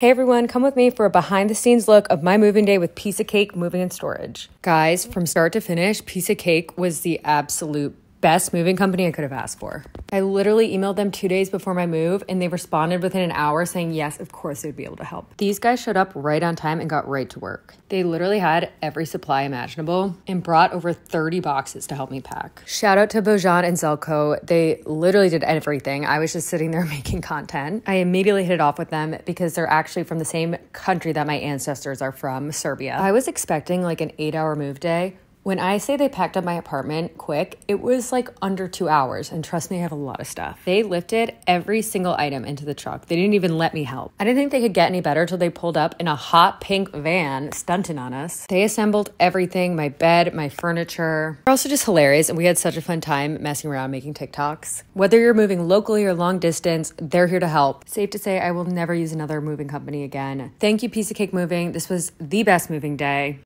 Hey everyone, come with me for a behind the scenes look of my moving day with Piece of Cake Moving and Storage. Guys, from start to finish, Piece of Cake was the absolute best moving company I could have asked for. I literally emailed them two days before my move and they responded within an hour saying, yes, of course they'd be able to help. These guys showed up right on time and got right to work. They literally had every supply imaginable and brought over 30 boxes to help me pack. Shout out to Bojan and Zelko. They literally did everything. I was just sitting there making content. I immediately hit it off with them because they're actually from the same country that my ancestors are from, Serbia. I was expecting like an eight hour move day when I say they packed up my apartment quick, it was like under two hours. And trust me, I have a lot of stuff. They lifted every single item into the truck. They didn't even let me help. I didn't think they could get any better until they pulled up in a hot pink van stunting on us. They assembled everything my bed, my furniture. They're also just hilarious. And we had such a fun time messing around making TikToks. Whether you're moving locally or long distance, they're here to help. Safe to say, I will never use another moving company again. Thank you, Piece of Cake Moving. This was the best moving day.